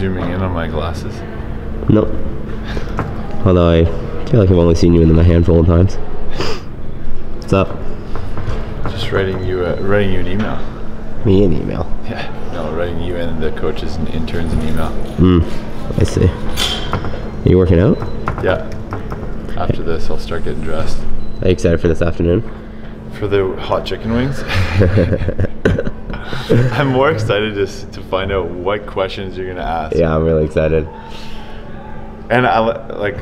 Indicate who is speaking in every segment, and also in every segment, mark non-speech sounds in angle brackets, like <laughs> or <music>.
Speaker 1: zooming in on my glasses?
Speaker 2: Nope. Although I feel like I've only seen you in them a handful of times. What's up?
Speaker 1: Just writing you, uh, writing you an email.
Speaker 2: Me an email.
Speaker 1: Yeah. No, writing you and the coaches and interns an email.
Speaker 2: Hmm. I see. Are you working out?
Speaker 1: Yeah. After this, I'll start getting dressed.
Speaker 2: Are you excited for this afternoon?
Speaker 1: For the hot chicken wings? <laughs> <laughs> I'm more excited just to find out what questions you're gonna ask.
Speaker 2: Yeah, I'm really excited.
Speaker 1: And I like,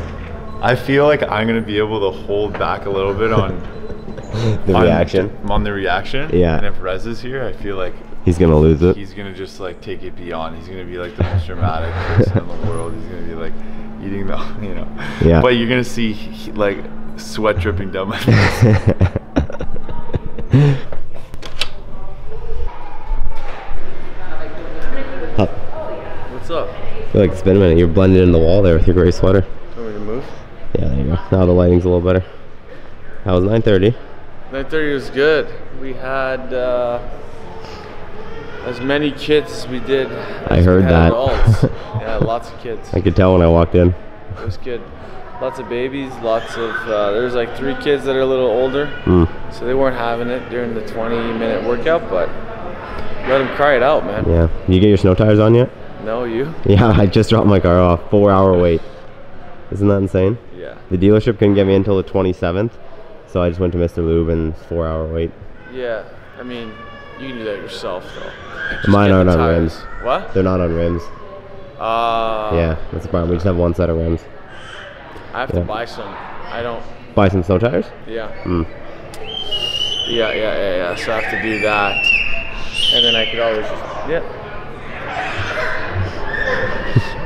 Speaker 1: I feel like I'm gonna be able to hold back a little bit on <laughs>
Speaker 2: The
Speaker 1: on,
Speaker 2: reaction.
Speaker 1: on the reaction.
Speaker 2: Yeah.
Speaker 1: And if Rez is here, I feel like
Speaker 2: He's gonna lose it.
Speaker 1: he's gonna just like take it beyond. He's gonna be like the most dramatic person in the world. He's gonna be like eating the, <laughs> you know.
Speaker 2: Yeah.
Speaker 1: But you're gonna see he- like sweat dripping down my face.
Speaker 2: Huh.
Speaker 1: What's up?
Speaker 2: I feel like it's been a minute. You're blended in the wall there with your gray sweater.
Speaker 1: Want me to move?
Speaker 2: Yeah, there you go. Now the lighting's a little better. That was 9:30.
Speaker 3: 9:30 was good. We had uh, as many kids as we did.
Speaker 2: I
Speaker 3: as we
Speaker 2: heard that. <laughs>
Speaker 3: Yeah, lots of kids.
Speaker 2: I could tell when I walked in.
Speaker 3: It was good. Lots of babies. Lots of. Uh, there's like three kids that are a little older,
Speaker 2: Mm.
Speaker 3: so they weren't having it during the 20-minute workout, but let them cry it out, man.
Speaker 2: Yeah. You get your snow tires on yet?
Speaker 3: No, you? <laughs>
Speaker 2: Yeah, I just dropped my car off. Four hour wait. Isn't that insane?
Speaker 3: Yeah.
Speaker 2: The dealership couldn't get me until the 27th, so I just went to Mr. Lube and four hour wait.
Speaker 3: Yeah. I mean, you can do that yourself, though. Just
Speaker 2: Mine aren't on rims.
Speaker 3: What?
Speaker 2: They're not on rims.
Speaker 3: Uh,
Speaker 2: yeah, that's the problem. We just have one set of rims.
Speaker 3: I have
Speaker 2: Yeah.
Speaker 3: to buy some. I don't.
Speaker 2: Buy some snow tires?
Speaker 3: Yeah.
Speaker 2: Mm.
Speaker 3: Yeah, yeah, yeah, yeah. So I have to do that, and then I could always just yeah.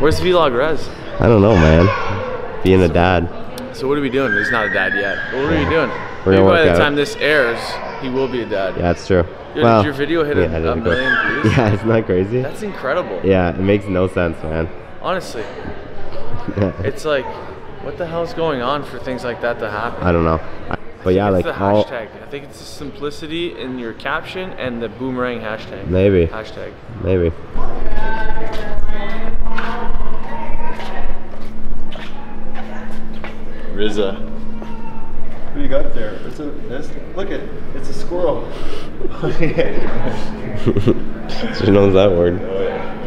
Speaker 3: Where's Vlog Res?
Speaker 2: I don't know, man. Being a dad.
Speaker 3: So what are we doing? He's not a dad yet. What are we doing?
Speaker 2: We're
Speaker 3: Maybe by the time this airs, he will be a dad.
Speaker 2: Yeah, that's true. Well,
Speaker 3: did your video hit
Speaker 2: yeah,
Speaker 3: a,
Speaker 2: I
Speaker 3: a
Speaker 2: didn't go-
Speaker 3: million views? <laughs>
Speaker 2: Yeah, isn't that crazy?
Speaker 3: That's incredible.
Speaker 2: yeah, it makes no sense, man.
Speaker 3: Honestly, <laughs> it's like, what the hell's going on for things like that to happen?
Speaker 2: I don't know. I- But yeah, like
Speaker 3: the hashtag. I think it's the simplicity in your caption and the boomerang hashtag.
Speaker 2: maybe,
Speaker 3: Hashtag.
Speaker 2: maybe.
Speaker 1: Riza. What do you got there? It's a, it's, look at it's a squirrel. <laughs>
Speaker 2: she knows that word.
Speaker 1: Oh yeah.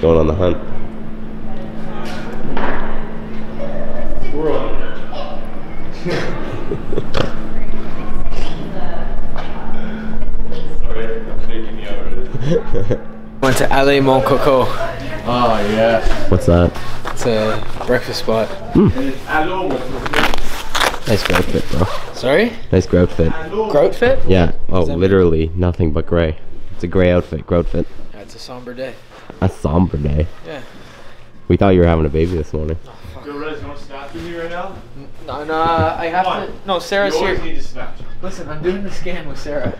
Speaker 2: Going on the hunt.
Speaker 1: Squirrel. Sorry, I'm shaking you out.
Speaker 4: Went to LA Mon Coco.
Speaker 1: Oh ah, yeah.
Speaker 2: What's that?
Speaker 4: It's a breakfast spot.
Speaker 2: Nice grout fit, bro.
Speaker 4: Sorry?
Speaker 2: Nice grout fit.
Speaker 4: Grout fit?
Speaker 2: Yeah. Oh,
Speaker 4: that mean?
Speaker 2: literally nothing but gray. It's a gray outfit, grout fit.
Speaker 4: Yeah, it's a somber day.
Speaker 2: A somber day.
Speaker 4: Yeah.
Speaker 2: We thought you were having a baby this morning.
Speaker 1: Oh, Yo, Rez, you want to snatch with me right now?
Speaker 4: No, no, I have
Speaker 1: Come
Speaker 4: to.
Speaker 1: on.
Speaker 4: No, Sarah's
Speaker 1: you always
Speaker 4: here.
Speaker 1: need to snatch.
Speaker 4: Listen, I'm doing the scan with Sarah.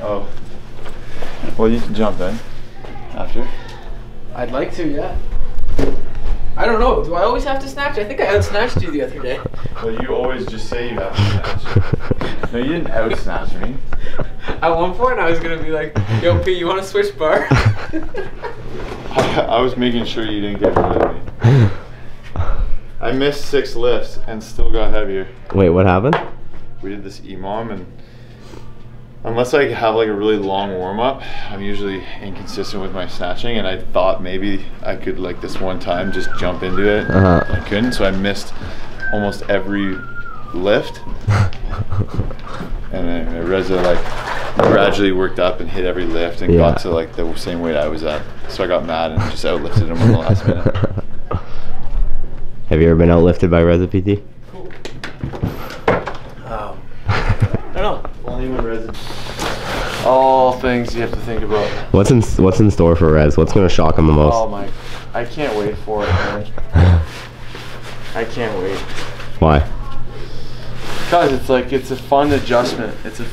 Speaker 1: Oh. Well, you can jump in after.
Speaker 4: I'd like to, yeah. I don't know. Do I always have to snatch? I think I outsnatched you the other day.
Speaker 1: Well, you always just say you have to snatch. no, you didn't out snatch me. <laughs>
Speaker 4: At one point, I was gonna be like, "Yo, Pete, you want to switch bar?" <laughs>
Speaker 1: I was making sure you didn't get rid of me. I missed six lifts and still got heavier.
Speaker 2: Wait, what happened?
Speaker 1: We did this EMOM and unless I have like a really long warm up, I'm usually inconsistent with my snatching and I thought maybe I could like this one time just jump into it.
Speaker 2: Uh-huh.
Speaker 1: I couldn't, so I missed almost every lift. and then Reza like gradually worked up and hit every lift and
Speaker 2: Yeah.
Speaker 1: got to like the same weight I was at. So I got mad and just outlifted him in the last minute. <laughs>
Speaker 2: Have you ever been outlifted by Reza PT?
Speaker 3: Um, I don't know.
Speaker 1: Only when Reza
Speaker 3: All things you have to think about.
Speaker 2: What's in What's in store for Rez? What's gonna shock him the most?
Speaker 3: Oh my, I can't wait for it, man. <laughs> I can't wait.
Speaker 2: Why?
Speaker 3: Cause it's like it's a fun adjustment. It's a,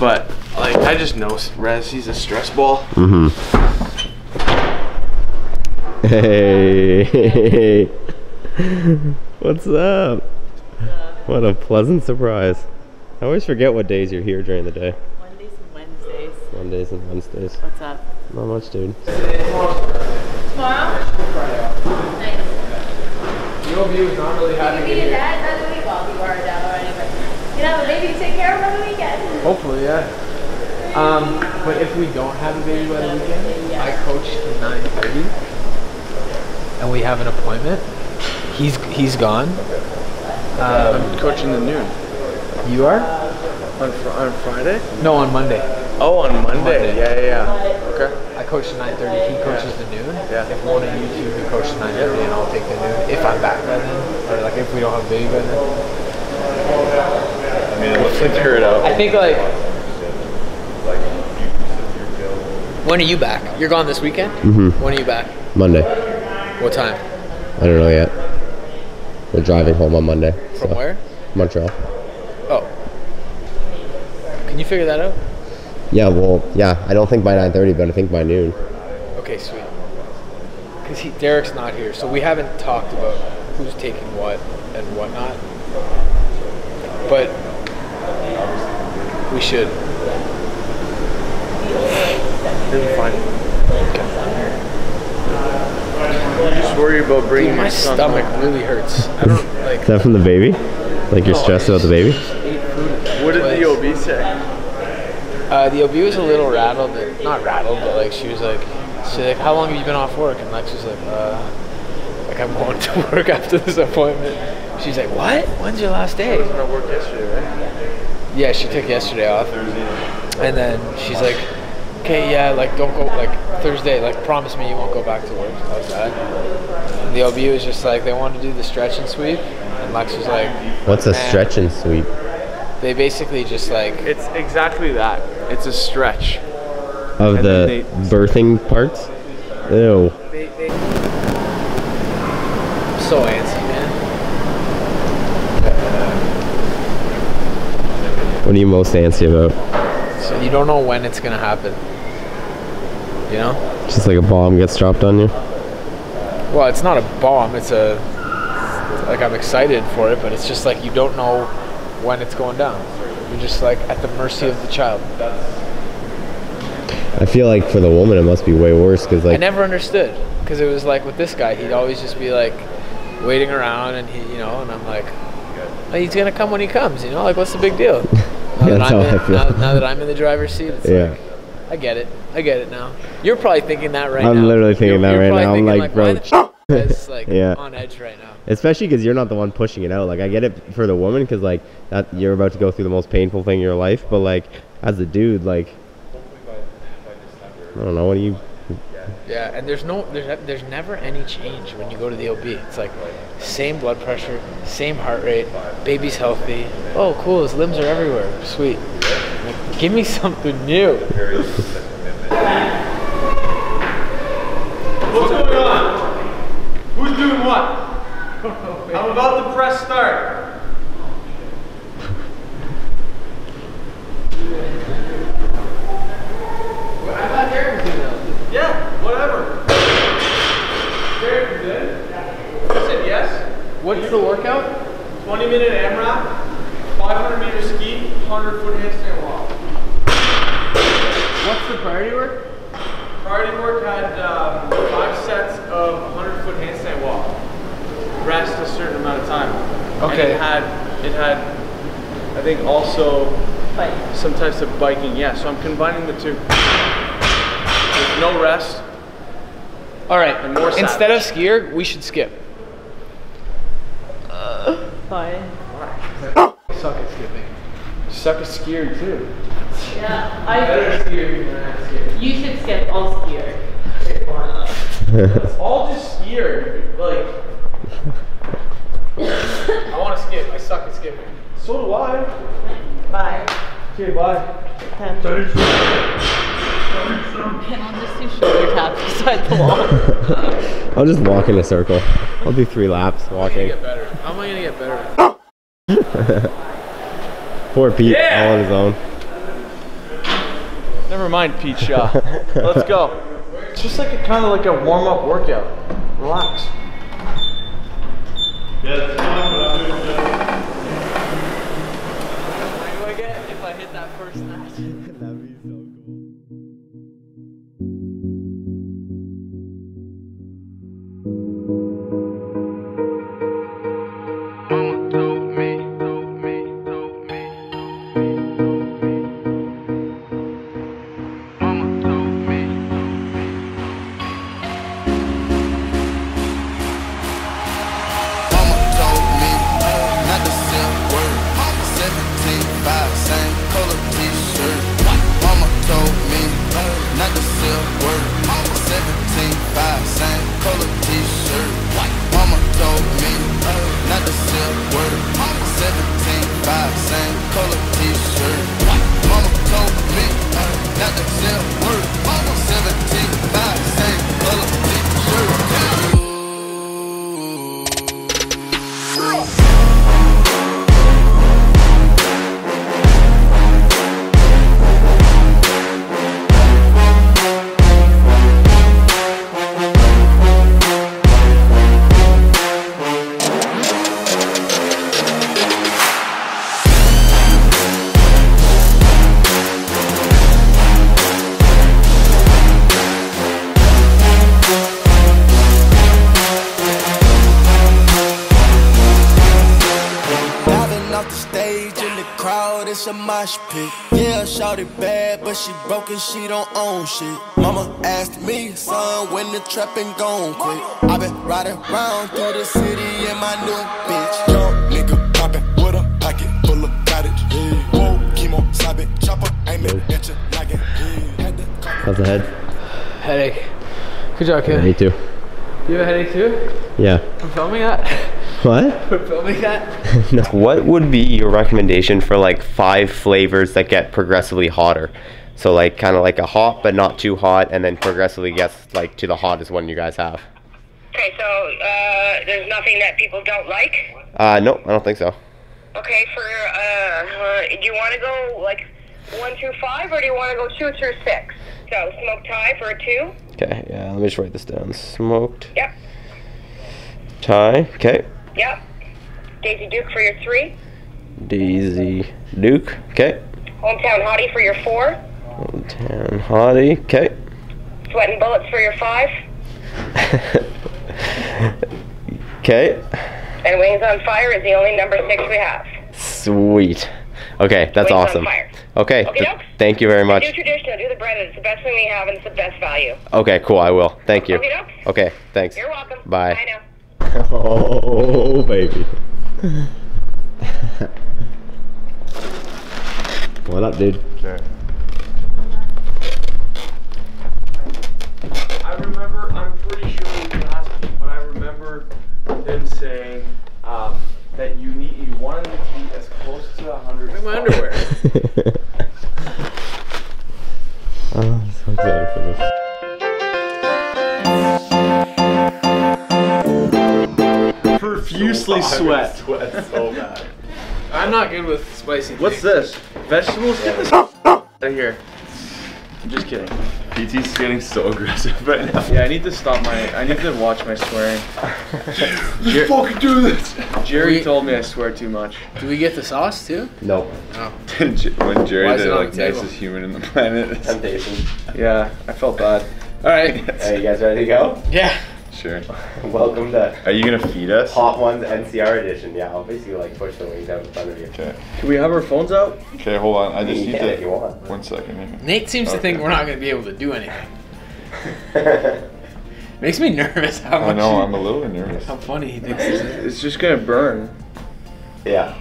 Speaker 3: but like I just know Rez. He's a stress ball.
Speaker 2: Mm-hmm. Hey. <laughs> What's up? What a pleasant surprise. I always forget what days you're here during the day.
Speaker 5: Mondays and Wednesdays.
Speaker 2: Mondays and Wednesdays.
Speaker 5: What's up?
Speaker 2: Not much, dude.
Speaker 5: Tomorrow? Nice.
Speaker 4: Your view is not really
Speaker 5: You
Speaker 4: having
Speaker 5: can
Speaker 4: it
Speaker 5: be a
Speaker 4: here.
Speaker 5: dad another week. Well, you are a dad already, but you can have a baby to take care of another weekend.
Speaker 4: Hopefully, yeah. Um, but if we don't have a baby by the weekend, I coach till 9:30, and we have an appointment. He's he's gone. Um,
Speaker 3: I'm coaching the noon
Speaker 4: you are?
Speaker 3: on fr- on Friday.
Speaker 4: No, on Monday.
Speaker 3: Oh, on Monday.
Speaker 4: Monday.
Speaker 3: Yeah, yeah, yeah. Okay.
Speaker 4: I coach till 9:30. He coaches the noon.
Speaker 3: Yeah.
Speaker 4: If one of you two can coach till 9:30, and I'll take the noon if I'm back by then, or like if we don't have a baby by then.
Speaker 1: I mean, let's figure it out.
Speaker 4: I think like. When are you back? You're gone this weekend.
Speaker 2: Mm-hmm.
Speaker 4: When are you back?
Speaker 2: Monday.
Speaker 4: What time?
Speaker 2: I don't know yet. We're driving home on Monday.
Speaker 4: From
Speaker 2: so-
Speaker 4: where?
Speaker 2: Montreal.
Speaker 4: Oh. Can you figure that out?
Speaker 2: Yeah, well, yeah. I don't think by 9:30, but I think by noon.
Speaker 4: Okay, sweet. Because he Derek's not here, so we haven't talked about who's taking what and whatnot. But we should.
Speaker 3: You're fine. Just worry about bringing
Speaker 4: Dude, my
Speaker 3: your
Speaker 4: stomach
Speaker 3: home.
Speaker 4: really hurts. I don't like.
Speaker 2: Is that from the baby? Like you're
Speaker 4: No,
Speaker 2: stressed about the baby?
Speaker 4: just ate food
Speaker 3: What did
Speaker 4: twice.
Speaker 3: the OB say?
Speaker 4: Uh, the OB was a little rattled, but- not rattled, but like she was like, she's like, how long have you been off work? And Lex was like, uh, like I'm going <laughs> to work after this appointment. She's like, what? When's your last day?
Speaker 3: I was gonna work yesterday, right?
Speaker 4: Yeah, she took yesterday off. And then she's like, okay, yeah, like don't go, like Thursday, like promise me you won't go back to work. That was that. And the OB was just like, they wanted to do the stretch and sweep. And Lex was like,
Speaker 2: What's a stretch and sweep?
Speaker 4: They basically just like,
Speaker 3: It's exactly that. It's a stretch.
Speaker 2: Of
Speaker 3: And
Speaker 2: the
Speaker 3: they-
Speaker 2: birthing parts? Ew.
Speaker 4: they, they, I'm so antsy, man.
Speaker 2: What are you most antsy about?
Speaker 4: So you don't know when it's gonna happen. You know?
Speaker 2: Just like a bomb gets dropped on you?
Speaker 4: Well, it's not a bomb. It's a like I'm excited for it, but it's just like you don't know when it's going down. You're just like at the mercy of the child.
Speaker 2: I feel like for the woman it must be way worse because like I
Speaker 4: never understood because it was like with this guy, he'd always just be like waiting around, and he, you know, and I'm like, "Well, he's gonna come when he comes, you know, like what's the big deal? <laughs> Now,
Speaker 2: Yeah,
Speaker 4: that, I'm in, now, now that I'm in the driver's seat, it's
Speaker 2: Yeah.
Speaker 4: like, I get it, I get it now. You're probably thinking that right now.
Speaker 2: I'm literally thinking
Speaker 4: You're-
Speaker 2: that
Speaker 4: you're
Speaker 2: right now. I'm like,
Speaker 4: why
Speaker 2: bro,
Speaker 4: It's <laughs> like
Speaker 2: Yeah.
Speaker 4: on edge right now.
Speaker 2: especially because you're not the one pushing it out. Like I get it for the woman because like that you're about to go through the most painful thing in your life, but like as a dude, like I don't know. What do you?
Speaker 4: Yeah, and there's no, there's, there's never any change when you go to the OB. It's like same blood pressure, same heart rate, baby's healthy. Oh, cool, his limbs are everywhere. Sweet. Like, give me something new.
Speaker 3: What's going on? Who's doing what? I'm about to press start. Yeah, whatever. Derek, good? I said yes.
Speaker 4: What's the workout?
Speaker 3: 20 minute AMRAP, 500 meter ski, 100 foot handstand walk.
Speaker 4: What's the priority work?
Speaker 3: Priority work had um, five sets of 100 foot handstand walk. Rest a certain amount of time.
Speaker 4: Okay.
Speaker 3: And it had, it had, I think also some types of biking. Yeah, so I'm combining the two. With no rest.
Speaker 4: All right.
Speaker 3: And more
Speaker 4: Instead of skier, we should skip.
Speaker 5: Uh, Fine.
Speaker 4: Suck at skipping.
Speaker 3: Suck at skier too.
Speaker 5: Yeah, I
Speaker 4: skier than I skier.
Speaker 5: You should skip all skier.
Speaker 3: All just skier. Like,
Speaker 4: I want to skip. I suck at skipping.
Speaker 3: so do I.
Speaker 5: Bye.
Speaker 3: Okay, bye.
Speaker 5: Ten. And I'll just do shoulder taps beside the wall. <laughs>
Speaker 2: I'll just walk in a circle. I'll do three laps
Speaker 4: How am I
Speaker 2: walking.
Speaker 4: gonna get better? How am I gonna get better? <laughs>
Speaker 2: Poor Pete,
Speaker 3: Yeah.
Speaker 2: all on his own.
Speaker 3: Never mind, Pete Shaw. Let's go. It's <laughs> just like a kind of like a warm up workout. Relax.
Speaker 4: What
Speaker 6: bad, but she broken, she don't own shit. Mama asked me, son, when the trapping gon' quit. i been riding around through the city in my new bitch. Young nigga poppin' with a pocket full of cottage. Yeah. Whoa, chemo, sobbing, chopper, aiming at your noggin. Yeah. Had to
Speaker 2: How's the head?
Speaker 4: Headache. Good job, kid.
Speaker 2: Me too.
Speaker 4: You have a headache too?
Speaker 2: Yeah.
Speaker 4: I'm filming that. <laughs>
Speaker 2: What?
Speaker 4: We're filming that. <laughs> no.
Speaker 2: What would be your recommendation for like five flavors that get progressively hotter? So like kind of like a hot but not too hot, and then progressively gets like to the hottest one you guys have.
Speaker 7: Okay, so uh, there's nothing that people don't like.
Speaker 2: Uh, no, I don't think so.
Speaker 7: Okay, for uh, uh, do you want to go like one through five, or do you want to go two through six? So smoked Thai for a two.
Speaker 2: Okay, yeah, let me just write this down. Smoked
Speaker 7: Yep,
Speaker 2: Thai. Okay.
Speaker 7: yep. Daisy Duke for your three.
Speaker 2: Daisy Duke. Okay.
Speaker 7: Hometown Hottie for your four.
Speaker 2: Tan Hottie. Okay.
Speaker 7: Sweating Bullets for your five. <laughs>
Speaker 2: Okay.
Speaker 7: And Wings on Fire is the only number six we have.
Speaker 2: Sweet. Okay, that's
Speaker 7: Wings on
Speaker 2: awesome.
Speaker 7: fire.
Speaker 2: Okay.
Speaker 7: Okay,
Speaker 2: th-
Speaker 7: dokes.
Speaker 2: thank you very much.
Speaker 7: Do traditional, do the breaded. It's the best thing we have, and it's the best value.
Speaker 2: Okay, cool. I will. Thank you.
Speaker 7: Okay, dokes.
Speaker 2: Okay, thanks.
Speaker 7: You're welcome.
Speaker 2: Bye.
Speaker 7: Bye now.
Speaker 2: Oh, baby. <laughs> what up, dude?
Speaker 3: I them saying um, that you need, you wanted it to be as close to 100
Speaker 4: Look at my underwear.
Speaker 2: oh, <laughs> I'm so excited for this.
Speaker 3: Profusely sweat.
Speaker 1: Sweat so bad.
Speaker 4: I'm not good with spicy.
Speaker 3: What's this? Vegetables? Get this out of here. I'm just kidding.
Speaker 1: PT's getting so aggressive right now.
Speaker 3: Yeah, I need to stop my. I need to watch my swearing.
Speaker 1: You fucking do this.
Speaker 3: Jerry
Speaker 4: We-
Speaker 3: told me I swear too much.
Speaker 4: Do we get the sauce too?
Speaker 2: No. Oh.
Speaker 1: when Jerry,
Speaker 4: Why is
Speaker 1: the like
Speaker 4: the
Speaker 1: nicest human in the planet.
Speaker 2: Temptation.
Speaker 3: Yeah, I felt bad. All right.
Speaker 2: Hey, you guys ready to go?
Speaker 4: Yeah.
Speaker 1: Sure. <laughs>
Speaker 2: Welcome to
Speaker 1: Are you gonna feed us?
Speaker 2: Hot Ones NCR edition. Yeah, I'll basically like push the wings out in front of you.
Speaker 1: Okay.
Speaker 3: Can we have our phones out?
Speaker 1: Okay, hold on. I just
Speaker 2: You
Speaker 1: need
Speaker 2: can
Speaker 1: to.
Speaker 2: if you want.
Speaker 1: One second here.
Speaker 4: Nate seems to think we're not going to be able to do anything. <laughs> Makes me nervous how much.
Speaker 1: I know.
Speaker 4: he-
Speaker 1: I'm a little nervous.
Speaker 4: How funny he thinks this is.
Speaker 3: It's just gonna burn.
Speaker 2: yeah.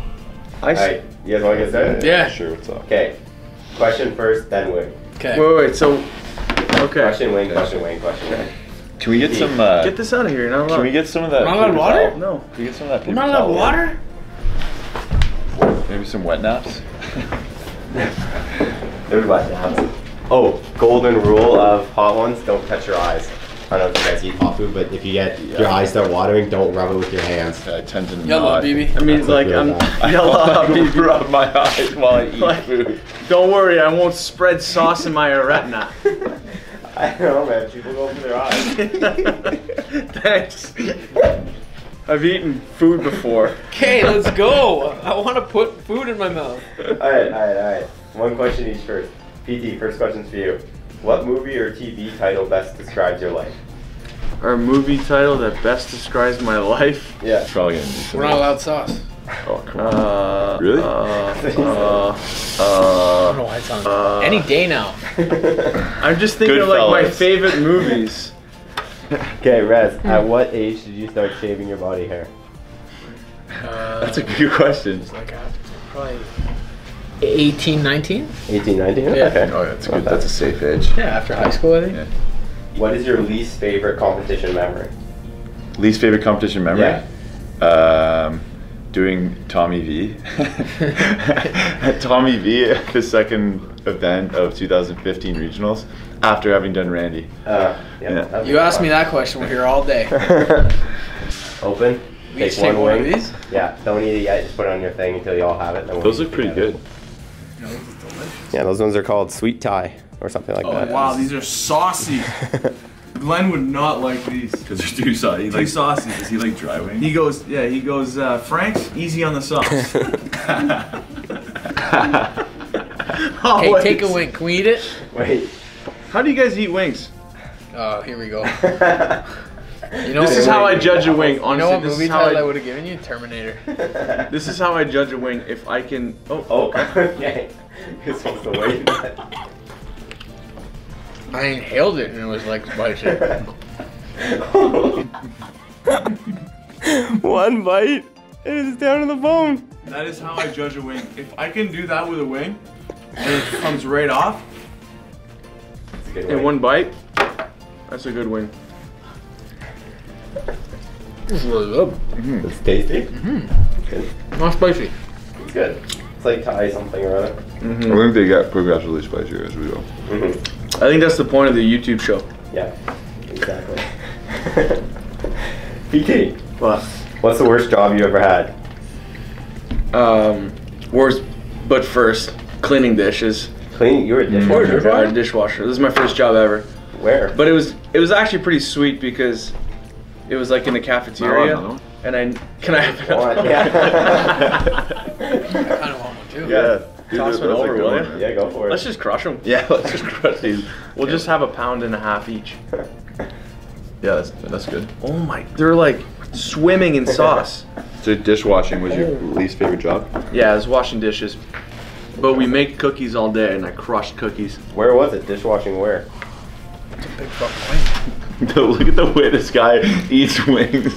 Speaker 3: I
Speaker 2: Alright, you guys want to get started?
Speaker 4: Yeah.
Speaker 1: Sure. What's up?
Speaker 2: Okay. Question first, then wing.
Speaker 4: Okay.
Speaker 3: Wait, wait, wait. So, okay.
Speaker 2: Question wing, question wing, question wing.
Speaker 1: Can we get some? Uh,
Speaker 3: Get this out of here. You're not allowed.
Speaker 1: Can we get some of that?
Speaker 4: We're not allowed
Speaker 1: paper
Speaker 4: water?
Speaker 1: towel?
Speaker 3: No.
Speaker 1: Can we get some of that paper
Speaker 4: We're not allowed
Speaker 1: towel?
Speaker 4: water?
Speaker 1: Maybe some wet naps.
Speaker 2: Everybody. wet naps. Oh, golden rule of hot ones: don't touch your eyes. I don't know if you guys eat hot food, but if you get your eyes start watering, don't rub it with your hands.
Speaker 1: I tend to
Speaker 4: Yellow,
Speaker 1: not.
Speaker 4: baby.
Speaker 3: I mean,
Speaker 2: That's
Speaker 3: like, I'm.
Speaker 2: bad. <laughs>
Speaker 3: Yellow,
Speaker 1: I
Speaker 3: baby. <laughs>
Speaker 1: rub my eyes while I eat
Speaker 3: Like-
Speaker 1: food.
Speaker 3: Don't worry, I won't spread sauce in my retina. <laughs> <laughs>
Speaker 2: I don't know, man. People go for their eyes. <laughs>
Speaker 3: Thanks. I've eaten food before.
Speaker 4: Okay, let's go. I want to put food in my mouth.
Speaker 2: all right, all right, all right. One question each first. PT, first question's for you. What movie or TV title best describes your life?
Speaker 3: Our movie title that best describes my life.
Speaker 2: Yeah.
Speaker 1: Probably gonna do some.
Speaker 4: We're not allowed sauce.
Speaker 1: Oh come on.
Speaker 3: Uh,
Speaker 1: Really?
Speaker 3: Uh, <laughs> uh,
Speaker 4: I don't know why it's on.
Speaker 3: Uh,
Speaker 4: Any day now. <laughs>
Speaker 3: I'm just thinking of like my favorite movies. <laughs>
Speaker 2: Okay, Rez. At what age did you start shaving your body hair?
Speaker 4: Uh,
Speaker 1: That's a good question.
Speaker 4: like uh, probably 18, 19?
Speaker 2: 18, 19?
Speaker 4: Yeah.
Speaker 2: Okay.
Speaker 1: Oh, that's
Speaker 2: Not
Speaker 1: good. That's a safe age.
Speaker 4: Yeah, after high school, I think.
Speaker 1: Yeah.
Speaker 2: What is your least favorite competition memory?
Speaker 1: Least favorite competition memory?
Speaker 2: Yeah.
Speaker 1: Um, doing Tommy V. <laughs> Tommy V, the second event of 2015 regionals, after having done Randy.
Speaker 2: Uh,
Speaker 1: Yeah.
Speaker 4: You asked me that question. We're here all day. <laughs>
Speaker 2: Open.
Speaker 4: We each take one of these?
Speaker 2: Yeah. Don't eat it yet. Just put it on your thing until you all have it. then we'll
Speaker 1: Those look pretty
Speaker 2: together.
Speaker 1: good.
Speaker 2: Yeah, those ones are called sweet Thai or something like that.
Speaker 3: Oh
Speaker 2: that.
Speaker 3: wow, these are saucy. <laughs> Glenn would not like these. <laughs>
Speaker 1: Because they're too saucy.
Speaker 3: Too saucy.
Speaker 1: Is he like driving?
Speaker 3: He goes, yeah, he goes, uh, Frank's easy on the sauce. <laughs> <laughs>
Speaker 4: Hey, take a wink. Can we eat it?
Speaker 2: Wait.
Speaker 3: How do you guys eat wings?
Speaker 4: Oh, here we go. You know,
Speaker 3: This is how I judge a wing.
Speaker 4: You
Speaker 3: Honestly,
Speaker 4: know what
Speaker 3: this
Speaker 4: movie
Speaker 3: is how
Speaker 4: title I
Speaker 3: I,
Speaker 4: would have given you? Terminator.
Speaker 3: this is how I judge a wing. If I can, oh,
Speaker 2: Oh, okay. You're supposed to wait.
Speaker 4: I inhaled it and it was like spicy. <laughs>
Speaker 2: One bite. and It is down to the bone.
Speaker 3: that is how I judge a wing. If I can do that with a wing, and it comes right off
Speaker 2: It's a good
Speaker 3: in one bite, that's a good wing.
Speaker 4: It's really good.
Speaker 2: It's tasty. Mm-hmm. Good.
Speaker 4: Not spicy.
Speaker 2: It's good. It's like Thai something or other.
Speaker 1: I think they get progressively spicier as we go.
Speaker 2: Mm-hmm.
Speaker 3: I think that's the point of the YouTube show.
Speaker 2: Yeah. Exactly. <laughs> PT.
Speaker 3: What?
Speaker 2: What's the worst job you ever had?
Speaker 3: Um, worst, but first, cleaning dishes.
Speaker 2: Cleaning. You were a dishwasher.
Speaker 3: Or a dishwasher. This is my first job ever.
Speaker 2: Where?
Speaker 3: But it was it was actually pretty sweet because it was like in a cafeteria,
Speaker 1: another one?
Speaker 3: and I can I have
Speaker 2: One,
Speaker 4: I <laughs>
Speaker 2: yeah. <laughs>
Speaker 4: kind of want one too.
Speaker 1: Yeah. Dude,
Speaker 3: Toss
Speaker 1: that-
Speaker 3: one over,
Speaker 1: good
Speaker 3: will
Speaker 1: one,
Speaker 3: ya?
Speaker 1: man.
Speaker 2: yeah, go for it.
Speaker 3: Let's just crush them.
Speaker 1: Yeah, <laughs> let's just crush these.
Speaker 3: We'll just have a pound and a half each. <laughs>
Speaker 1: Yeah, that's, that's good.
Speaker 3: Oh my, they're like swimming in sauce. <laughs>
Speaker 1: So dishwashing was your least favorite job?
Speaker 3: Yeah, I was washing dishes, but we make cookies all day, and I crushed cookies.
Speaker 2: Where was it? Dishwashing where?
Speaker 4: It's a big fucking wing.
Speaker 1: Look at the way this guy eats wings.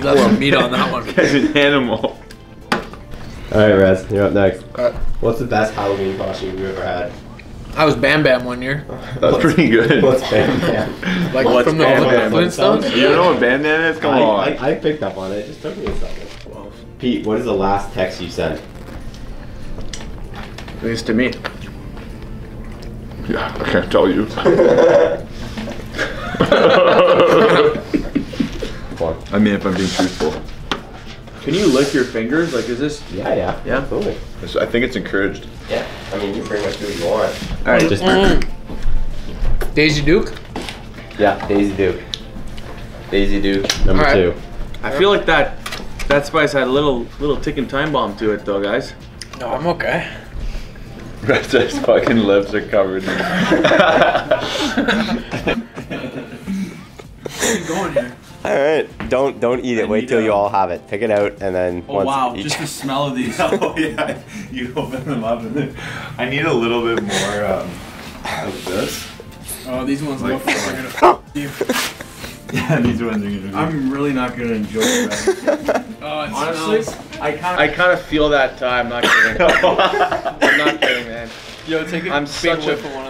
Speaker 4: You left some meat on that one. <laughs>
Speaker 1: Guy's an animal.
Speaker 2: All right, Rez, you're up next.
Speaker 4: Uh,
Speaker 2: What's the best Halloween costume you've ever had?
Speaker 4: I was Bam Bam one year. <laughs>
Speaker 1: That's pretty good.
Speaker 2: What's Bam Bam? <laughs>
Speaker 4: Like
Speaker 3: What's
Speaker 4: from the
Speaker 3: Bam
Speaker 4: Flin-
Speaker 3: Bam?
Speaker 4: Flintstones.
Speaker 1: You don't know what bandana is? Come
Speaker 2: I,
Speaker 1: on.
Speaker 2: I, I picked up on it. It just took me a second. Pete, what is the last text you sent?
Speaker 3: At least to me.
Speaker 1: Yeah, I can't tell you.
Speaker 2: Come on.
Speaker 1: I mean, if I'm being truthful,
Speaker 3: Can you lick your fingers? Like, is this?
Speaker 2: Yeah, yeah.
Speaker 3: Yeah?
Speaker 2: Absolutely.
Speaker 1: It's- I think it's encouraged.
Speaker 2: Yeah. I mean, you pretty much do what you want.
Speaker 3: All right.
Speaker 2: Just
Speaker 4: Daisy Duke.
Speaker 2: Yeah, Daisy Duke. Daisy Duke, number
Speaker 4: All right.
Speaker 2: two.
Speaker 3: I feel like that that spice had a little little ticking time bomb to it, though, guys.
Speaker 4: No, I'm okay.
Speaker 1: His fucking lips are covered. in- <laughs>
Speaker 3: Keep going here.
Speaker 2: All right, don't don't eat it. Wait till you all have it. Pick it out and then
Speaker 3: Oh
Speaker 2: once
Speaker 3: wow,
Speaker 2: each.
Speaker 3: just the <laughs> smell of these. <laughs>
Speaker 1: oh yeah, you open them up and then I need a little bit more um, of this.
Speaker 3: Oh, these ones
Speaker 1: Like-
Speaker 3: look like they're gonna <laughs> fuck you.
Speaker 1: Yeah, these ones are gonna.
Speaker 3: I'm really not gonna enjoy that.
Speaker 4: Oh, it
Speaker 3: Honestly,
Speaker 4: smells-
Speaker 3: I kind of I kind of feel that. Uh, I'm not kidding. I'm not kidding, man.
Speaker 4: Yo, take a
Speaker 3: I'm
Speaker 4: big
Speaker 3: such a-
Speaker 4: whiff of one of those.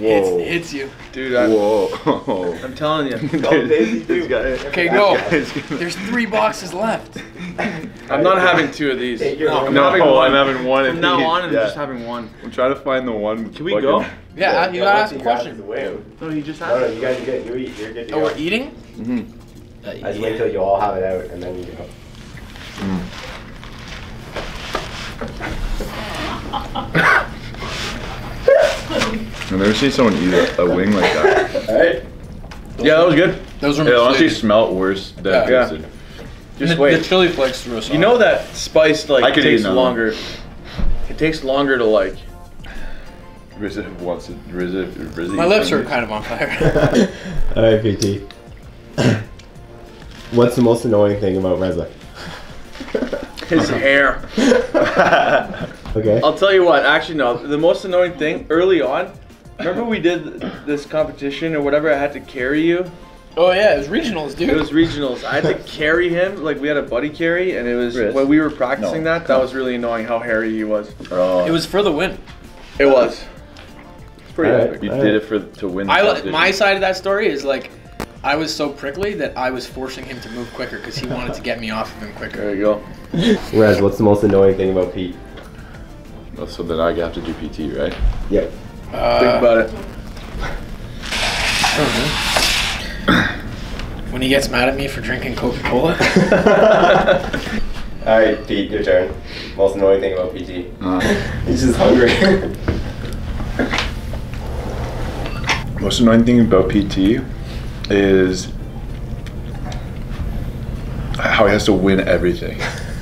Speaker 1: Whoa.
Speaker 4: It hits you.
Speaker 3: Dude, I,
Speaker 1: Whoa.
Speaker 3: I'm telling you. <laughs>
Speaker 1: this guy.
Speaker 4: Okay, go. <laughs>
Speaker 1: this guy's gonna-
Speaker 4: There's three boxes left.
Speaker 3: I'm not having two of these.
Speaker 2: Take
Speaker 3: I'm
Speaker 2: own.
Speaker 1: No,
Speaker 3: having one.
Speaker 1: I'm having one.
Speaker 3: From now on, I'm
Speaker 1: Yeah.
Speaker 3: just having one.
Speaker 1: I'm trying to find the one.
Speaker 3: Can we go?
Speaker 1: fucking-
Speaker 4: Yeah, you gotta ask a question.
Speaker 2: Wait.
Speaker 3: No, you just
Speaker 2: No,
Speaker 3: has
Speaker 2: no,
Speaker 3: it.
Speaker 2: you guys are good. You eat. You're good to
Speaker 4: Oh,
Speaker 2: go.
Speaker 4: we're eating?
Speaker 1: Mm-hmm.
Speaker 2: I just wait till you all have it out and then you go. <laughs>
Speaker 1: I've never seen someone eat a, a wing like that.
Speaker 2: All right.
Speaker 3: Yeah, that was good.
Speaker 4: Those are
Speaker 1: It honestly
Speaker 4: misleading.
Speaker 1: smelled worse than
Speaker 4: Yeah.
Speaker 1: it
Speaker 3: Yeah.
Speaker 1: tasted.
Speaker 3: Just
Speaker 4: the,
Speaker 3: wait.
Speaker 4: The chili flakes threw us
Speaker 3: You
Speaker 4: off.
Speaker 3: know that spice like
Speaker 1: I could eat
Speaker 3: takes
Speaker 1: another one.
Speaker 3: longer. It takes longer to like.
Speaker 1: Rizza wants it. Rizza, Rizzy.
Speaker 4: My lips are kind of on fire.
Speaker 2: all right, PT. What's the most annoying thing about Reza? <laughs>
Speaker 3: His hair. <laughs>
Speaker 2: Okay.
Speaker 3: I'll tell you what. Actually, no. The most annoying thing early on. Remember we did this competition or whatever? I had to carry you.
Speaker 4: oh yeah, it was regionals, dude.
Speaker 3: It was regionals. I had to carry him. Like we had a buddy carry, and it was
Speaker 1: Chris.
Speaker 3: when we were practicing
Speaker 1: No,
Speaker 3: that. That was really annoying how hairy he was.
Speaker 1: Oh.
Speaker 4: It was for the win.
Speaker 3: It was. pretty
Speaker 2: Alright.
Speaker 3: epic.
Speaker 1: You
Speaker 2: Alright.
Speaker 1: did it for to win. the
Speaker 4: I
Speaker 1: competition.
Speaker 4: my side of that story is like, I was so prickly that I was forcing him to move quicker because he wanted to get me off of him quicker.
Speaker 3: There you go.
Speaker 2: Rez, what's the most annoying thing about Pete?
Speaker 1: Well, so then I have to do PT, right?
Speaker 2: Yep.
Speaker 4: Uh,
Speaker 3: Think about it.
Speaker 4: When he gets mad at me for drinking Coca Cola. <laughs>
Speaker 2: All right, Pete, your turn. Most annoying thing about PT?
Speaker 1: Uh,
Speaker 2: He's just hungry.
Speaker 1: most annoying thing about PT is how he has to win everything. <laughs>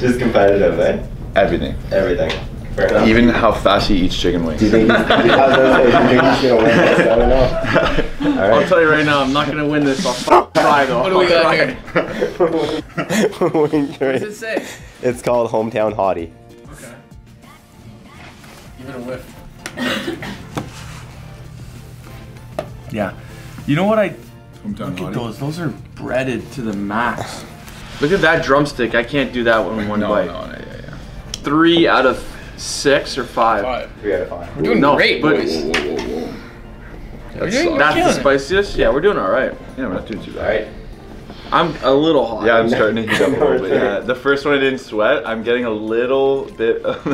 Speaker 2: just competitive, eh?
Speaker 1: Everything.
Speaker 2: Everything. Fair.
Speaker 1: Even how fast he eats chicken wings.
Speaker 2: Do you think he's, I was gonna say, do you think he's gonna win this? I don't know. <laughs> All
Speaker 3: I'll tell you right now, I'm not gonna win this. I'll <laughs> try though.
Speaker 4: What do we
Speaker 3: I'll
Speaker 4: got
Speaker 3: try.
Speaker 4: here? <laughs> What does it say?
Speaker 2: It's called Hometown Hottie.
Speaker 4: Okay. Even a whiff.
Speaker 3: Yeah. You know what I
Speaker 1: Hometown
Speaker 3: look at
Speaker 1: hottie.
Speaker 3: those? Those are breaded to the max. Look at that drumstick. I can't do that one in one
Speaker 1: No,
Speaker 3: bite.
Speaker 1: no, no, yeah, yeah.
Speaker 3: Three out of six or five.
Speaker 4: Five.
Speaker 2: Three out of five.
Speaker 4: We're doing
Speaker 3: No,
Speaker 4: great,
Speaker 3: but-
Speaker 4: boys.
Speaker 1: Whoa, whoa, whoa, whoa. That
Speaker 4: doing-
Speaker 3: That's the spiciest. Yeah, we're doing all right.
Speaker 1: Yeah, we're not doing too bad.
Speaker 2: All right.
Speaker 3: I'm a little hot.
Speaker 1: Yeah, I'm starting to heat up a little bit. <laughs> Yeah, the first one I didn't sweat. I'm getting a little bit. Of <laughs>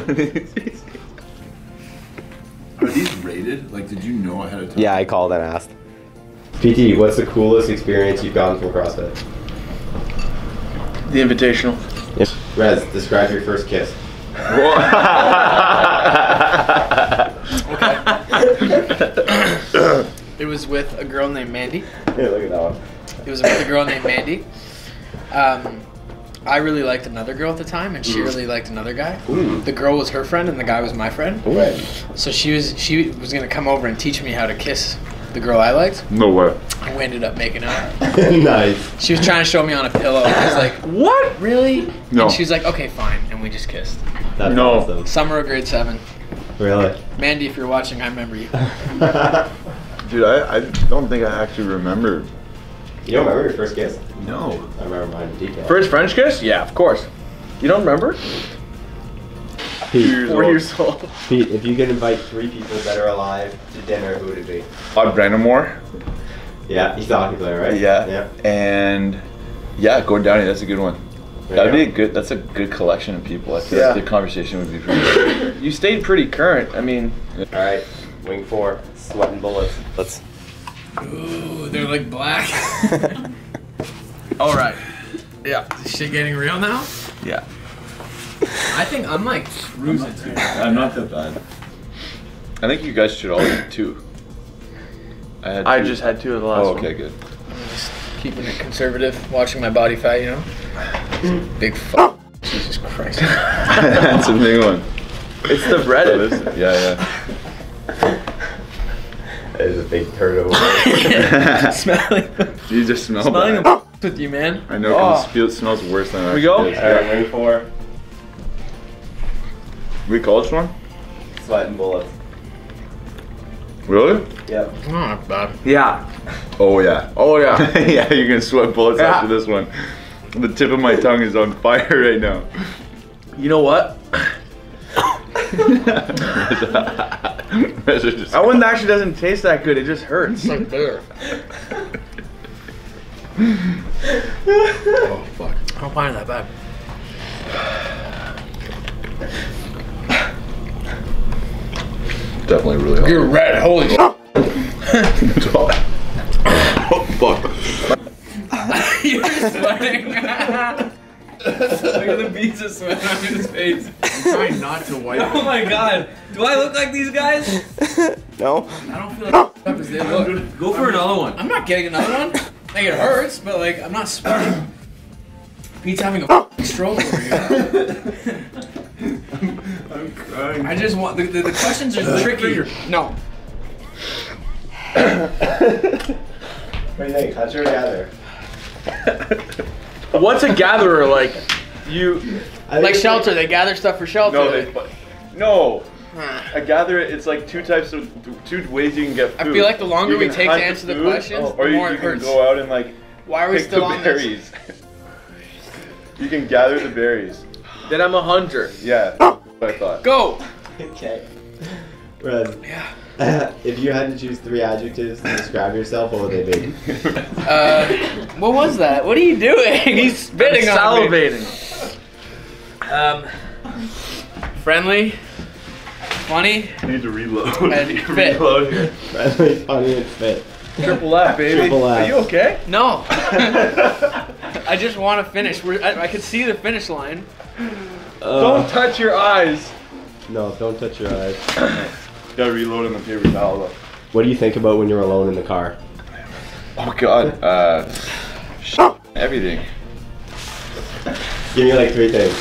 Speaker 8: Are these rated? Like, did you know ahead of time?
Speaker 2: Yeah, I called and asked. PT, what's the coolest experience you've gotten from CrossFit?
Speaker 3: The invitational.
Speaker 2: Yes. Rez, describe your first kiss. <laughs> <laughs>
Speaker 4: It was with a girl named Mandy.
Speaker 2: Yeah, look at that one.
Speaker 4: It was with a girl named Mandy. Um, I really liked another girl at the time, and she really liked another guy.
Speaker 2: Ooh.
Speaker 4: The girl was her friend, and the guy was my friend.
Speaker 2: Right.
Speaker 4: So she was she was gonna come over and teach me how to kiss the girl I liked,
Speaker 1: no way.
Speaker 4: and we ended up making out. <laughs>
Speaker 2: nice.
Speaker 4: She was trying to show me on a pillow. I was like, "What? Really?"
Speaker 1: No.
Speaker 4: And she was like, "Okay, fine," and we just kissed.
Speaker 2: That's
Speaker 1: No.
Speaker 2: awesome.
Speaker 4: Summer of grade seven.
Speaker 2: Really?
Speaker 4: Mandy, if you're watching, I remember you. <laughs>
Speaker 1: Dude, I, I don't think I actually remember.
Speaker 2: You don't remember your first kiss?
Speaker 1: No.
Speaker 2: I remember mine in detail.
Speaker 3: First French kiss? Yeah, of course. You don't remember?
Speaker 2: Pete,
Speaker 3: Four years old.
Speaker 2: Pete, if you could invite three people that are alive to dinner, who would it be?
Speaker 1: Rod Brind'Amour.
Speaker 2: Yeah, he's the hockey player, right?
Speaker 1: Yeah.
Speaker 2: Yeah.
Speaker 1: And yeah, Gordon Downie. That's a good one.
Speaker 2: There
Speaker 1: That'd
Speaker 2: you
Speaker 1: be a good. That's a good collection of people. I feel
Speaker 3: Yeah.
Speaker 1: like the conversation would be pretty good.
Speaker 3: You stayed pretty current. I mean,
Speaker 2: All right, wing four, sweating bullets. Let's.
Speaker 4: Ooh, they're like black. <laughs>
Speaker 3: all right.
Speaker 4: yeah. Is shit getting real now?
Speaker 3: Yeah.
Speaker 4: I think I'm like cruising too.
Speaker 1: I'm not that bad. I think you guys should all eat two. I had.
Speaker 3: I
Speaker 1: two.
Speaker 3: just had two of the last
Speaker 1: Oh,
Speaker 3: one.
Speaker 1: okay, good.
Speaker 4: Just keeping it conservative, watching my body fat, you know? Big fuck. Oh. Jesus Christ. <laughs>
Speaker 1: That's a big one.
Speaker 3: It's the
Speaker 1: That
Speaker 3: breaded.
Speaker 1: Oh, is- yeah, <laughs>
Speaker 2: That is a big turd over. <laughs>
Speaker 4: Smelling.
Speaker 1: You just smell
Speaker 3: Smelling
Speaker 1: bad.
Speaker 4: with you, man.
Speaker 1: I know 'cause
Speaker 3: Oh.
Speaker 1: it smells worse than it
Speaker 3: We go?
Speaker 1: actually.
Speaker 2: All right, wing four,
Speaker 1: We call this one?
Speaker 2: sweating bullets.
Speaker 1: Really?
Speaker 2: Yep.
Speaker 4: Oh, not bad.
Speaker 3: Yeah.
Speaker 1: Oh yeah.
Speaker 3: Oh yeah. <laughs>
Speaker 1: yeah, you're gonna sweat bullets
Speaker 3: Yeah.
Speaker 1: after this one. The tip of my <laughs> tongue is on fire right now.
Speaker 3: You know what?
Speaker 1: Those <laughs>
Speaker 3: That one actually doesn't taste that good. It just hurts.
Speaker 4: It's like bitter. oh, fuck. I don't find it that bad.
Speaker 1: Definitely really hot.
Speaker 4: You're red. Holy shit.
Speaker 1: oh fuck.
Speaker 4: You're sweating. Look at the beads of sweat on his face.
Speaker 8: I'm trying not to wipe
Speaker 4: Oh my god. Do I look like these guys? <laughs>
Speaker 2: No.
Speaker 4: I don't feel like <laughs> up as they look.
Speaker 8: Go for another one.
Speaker 4: I'm not getting another one. Like it hurts, but like I'm not sweating. <laughs> Pete's having a f***ing stroke over here.
Speaker 8: I'm crying.
Speaker 4: I just want the, the, the questions are tricky. No.
Speaker 2: What do you think? Hunter or gather? <laughs>
Speaker 3: What's a gatherer like? You
Speaker 4: Like shelter, they gather stuff for shelter.
Speaker 1: No, they, no. I gather it- it's like two types of two ways you can get food.
Speaker 4: I feel like the longer we take to
Speaker 1: hunt
Speaker 4: answer the
Speaker 1: food,
Speaker 4: questions,
Speaker 1: or
Speaker 4: the more
Speaker 1: you
Speaker 4: it
Speaker 1: can
Speaker 4: hurts.
Speaker 1: go out and like
Speaker 4: Why are we
Speaker 1: pick
Speaker 4: still
Speaker 1: the
Speaker 4: on this?
Speaker 1: berries. <laughs> you can gather the berries.
Speaker 3: Then I'm a hunter.
Speaker 1: Yeah, that's what I thought.
Speaker 4: Go.
Speaker 2: Okay. Red. Yeah. <laughs> if you had to choose three adjectives to describe yourself, what would they be? <laughs>
Speaker 4: Uh, what was that? What are you doing? He's spitting on me.
Speaker 3: Salivating.
Speaker 4: Um, friendly, funny,
Speaker 1: I need to reload.
Speaker 4: and <laughs> fit.
Speaker 1: reload here.
Speaker 2: Friendly, funny, and fit.
Speaker 3: Triple F, baby.
Speaker 2: Triple F.
Speaker 3: Are you okay?
Speaker 4: No. I just want to finish. We're, I, I can see the finish line.
Speaker 2: Uh,
Speaker 3: Don't touch your eyes.
Speaker 2: No, don't touch your eyes. <coughs>
Speaker 1: Gotta reload on the paper towel though.
Speaker 2: What do you think about when you're alone in the car?
Speaker 1: Oh god. Uh, everything.
Speaker 2: Give me like three things.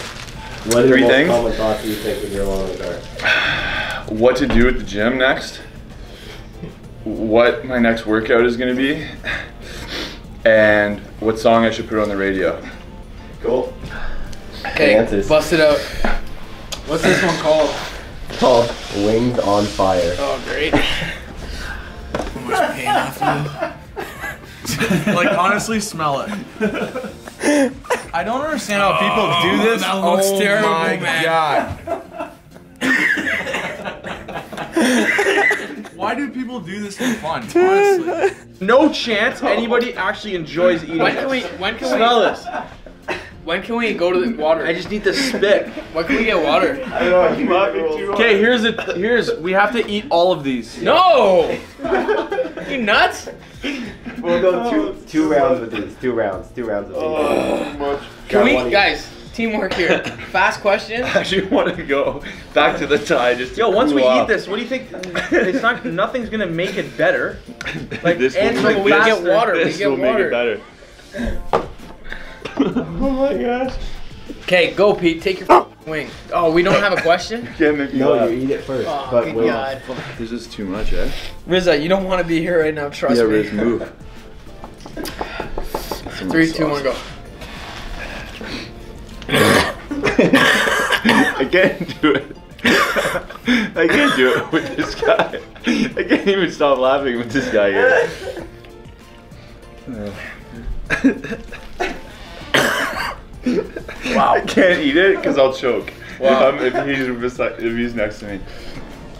Speaker 2: What are
Speaker 1: Three
Speaker 2: the most
Speaker 1: things?
Speaker 2: common thoughts you think when you're alone in the car? <sighs>
Speaker 1: What to do at the gym next? What my next workout is gonna be? And what song I should put on the radio?
Speaker 2: Cool.
Speaker 4: Okay,
Speaker 2: answers.
Speaker 4: bust it out. What's this one called?
Speaker 2: Called Wings on Fire.
Speaker 4: Oh, great. How much pain off you? <laughs>
Speaker 3: like honestly, smell it. I don't understand how people oh, do this.
Speaker 4: that looks
Speaker 3: oh
Speaker 4: terrible,
Speaker 3: my
Speaker 4: man.
Speaker 3: god. <laughs> Why do people do this for fun? Honestly, no chance anybody actually enjoys eating.
Speaker 4: When can we? When can
Speaker 3: smell
Speaker 4: we?
Speaker 3: this?
Speaker 4: When can we go to the water?
Speaker 3: I just need to spit.
Speaker 4: When can we get water?
Speaker 1: I don't know, I'm laughing too
Speaker 3: Okay, here's the here's we have to eat all of these.
Speaker 4: No! <laughs> you nuts?
Speaker 2: We'll go two two rounds with these. Two rounds. Two rounds of these.
Speaker 1: Oh, much.
Speaker 4: Can we, guys? Teamwork here. <laughs> Fast question.
Speaker 1: I actually want to go back to the Thai just to
Speaker 3: Yo, once we
Speaker 1: cool
Speaker 3: eat this, what do you think? It's not. Nothing's gonna make it better. <laughs> Like,
Speaker 1: this
Speaker 3: and
Speaker 1: will
Speaker 3: like
Speaker 4: we get water, we
Speaker 1: This
Speaker 4: get
Speaker 1: will make
Speaker 4: water.
Speaker 1: it better. <laughs> oh my gosh.
Speaker 4: Okay, go Pete. Take your wing. Oh, we don't have a question.
Speaker 1: Can't make me
Speaker 2: No,
Speaker 1: laugh.
Speaker 2: you eat it first.
Speaker 4: Oh,
Speaker 2: but wait.
Speaker 4: God.
Speaker 1: This is too much, eh?
Speaker 4: Riza, you don't want to be here right now. Trust
Speaker 1: yeah,
Speaker 4: me.
Speaker 1: Yeah, Riz, move.
Speaker 4: Three, two, one, go. <laughs>
Speaker 1: I can't do it. I can't do it with this guy. I can't even stop laughing with this guy here. wow. I can't eat it because I'll choke.
Speaker 3: Wow.
Speaker 1: If, if, he's beside, if he's next to me.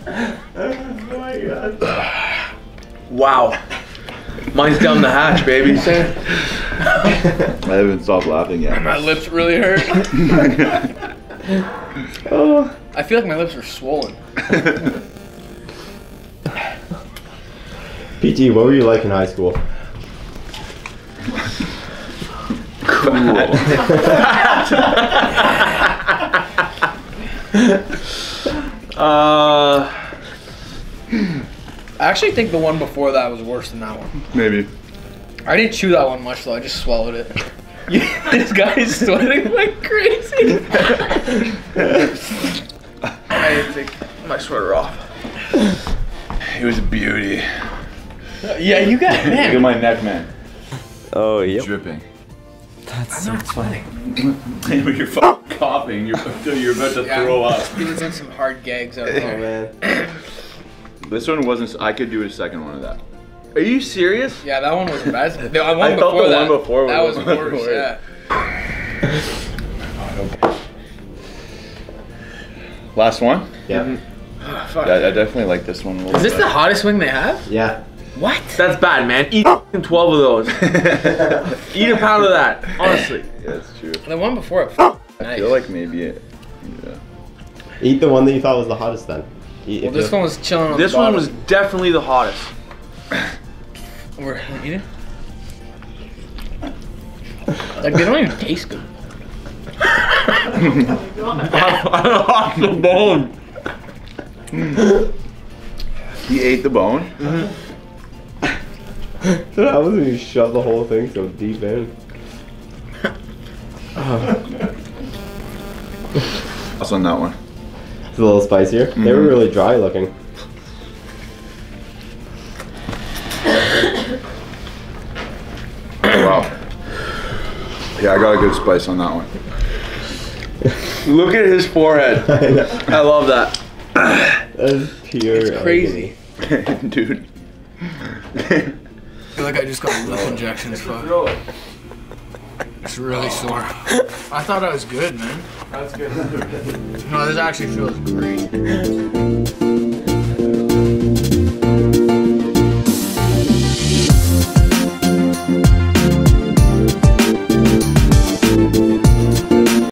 Speaker 1: Oh my god.
Speaker 3: Wow. Mine's down the hatch, baby. <laughs> <laughs>
Speaker 1: I haven't stopped laughing yet.
Speaker 4: My lips really hurt. <laughs>
Speaker 1: oh.
Speaker 4: I feel like my lips are swollen. <laughs>
Speaker 2: PT, what were you like in high school? Cool.
Speaker 3: Uh,
Speaker 4: I actually think the one before that was worse than that one.
Speaker 1: Maybe.
Speaker 4: I didn't chew that one much though. I just swallowed it. <laughs> this guy is sweating like crazy. <laughs> I didn't take my sweater off.
Speaker 1: It was a beauty.
Speaker 4: Yeah, you got
Speaker 1: Look at my neck, man.
Speaker 2: Oh, yep.
Speaker 1: Dripping.
Speaker 4: I'm not sweating.
Speaker 1: when <laughs> you're fucking coughing, you're, you're about to
Speaker 4: Yeah.
Speaker 1: throw up.
Speaker 4: He was in some hard gags out
Speaker 2: Oh,
Speaker 4: there.
Speaker 2: man.
Speaker 1: This one wasn't. I could do a second one of that.
Speaker 3: Are you serious?
Speaker 4: Yeah, that one was bad. <laughs> The one
Speaker 1: I thought the
Speaker 4: that,
Speaker 1: one before
Speaker 4: that
Speaker 1: was
Speaker 4: was
Speaker 1: the one
Speaker 4: worse.
Speaker 1: before.
Speaker 4: Yeah. <laughs>
Speaker 1: Last one.
Speaker 2: Yeah. Mm-hmm. <sighs>
Speaker 4: Ah, fuck.
Speaker 1: Yeah, I definitely like this one
Speaker 4: Is this
Speaker 1: bit.
Speaker 4: the hottest wing they have?
Speaker 2: Yeah.
Speaker 4: What?
Speaker 3: That's bad, man. Eat 12 of those. <laughs> Eat a pound of that. Honestly.
Speaker 1: Yeah, that's true.
Speaker 4: The one before it. Oh.
Speaker 1: I
Speaker 4: Nice.
Speaker 1: feel like maybe it. Yeah.
Speaker 2: Eat the one that you thought was the hottest then. Eat,
Speaker 4: Well, this
Speaker 2: you-
Speaker 4: one was chilling on
Speaker 3: This
Speaker 4: the
Speaker 3: one was definitely the hottest. <coughs>
Speaker 4: We're eating. Like they don't even taste good.
Speaker 3: Off the bone.
Speaker 1: He ate the bone. <laughs>
Speaker 2: So that was when you shove the whole thing so deep in.
Speaker 1: What's on that one?
Speaker 2: It's a little spicier. They were
Speaker 1: Mhm.
Speaker 2: really dry looking.
Speaker 1: Yeah, I got a good spice on that one.
Speaker 3: Look at his forehead. <laughs>
Speaker 2: I.
Speaker 3: I love that.
Speaker 2: That's pure.
Speaker 4: It's crazy. <laughs>
Speaker 1: Dude.
Speaker 4: I feel like I just got lip injections. Fuck. It's really sore. I thought I was good, man.
Speaker 3: That's good.
Speaker 4: No, this actually feels great.